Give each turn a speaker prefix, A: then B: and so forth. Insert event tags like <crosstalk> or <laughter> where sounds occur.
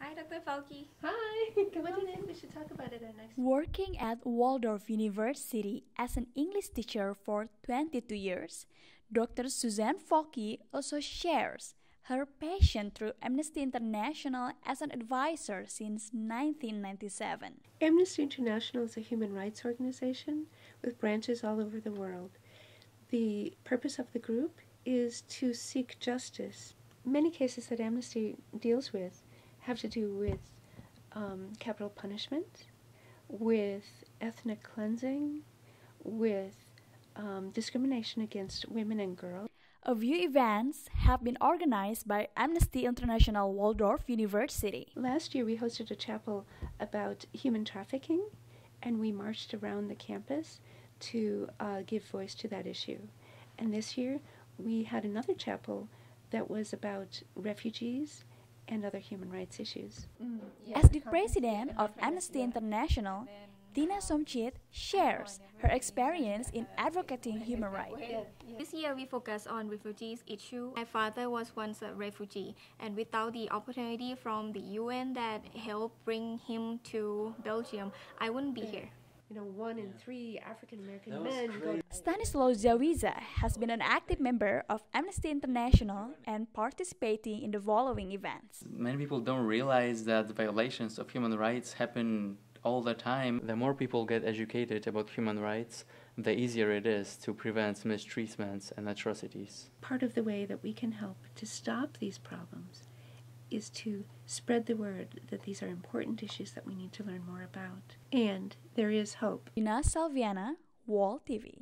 A: Hi, Dr. Falky.
B: Hi, come on in. We should talk about it at next.
C: Working at Waldorf University as an English teacher for 22 years, Dr. Suzanne Falky also shares her passion through Amnesty International as an advisor since 1997.
B: Amnesty International is a human rights organization with branches all over the world. The purpose of the group is to seek justice. Many cases that Amnesty deals with have to do with um, capital punishment, with ethnic cleansing, with um, discrimination against women and girls.
C: A few events have been organized by Amnesty International Waldorf University.
B: Last year, we hosted a chapel about human trafficking, and we marched around the campus to uh, give voice to that issue. And this year, we had another chapel that was about refugees and other human rights issues.
C: Mm, As the president of Amnesty International, Tina Somchit shares her experience in advocating human <laughs> rights.
A: This year we focus on refugees issue. My father was once a refugee and without the opportunity from the UN that helped bring him to Belgium, I wouldn't be here.
B: You know, one in three African American men go.
C: Stanislaw Zawiza has been an active member of Amnesty International and participating in the following events.
D: Many people don't realize that the violations of human rights happen all the time. The more people get educated about human rights, the easier it is to prevent mistreatments and atrocities.
B: Part of the way that we can help to stop these problems is to spread the word that these are important issues that we need to learn more about. And there is hope.
C: Dina Salviana, WalTV.